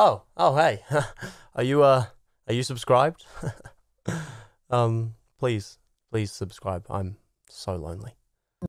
Oh, oh, hey, are you uh, are you subscribed? um, please, please subscribe. I'm so lonely.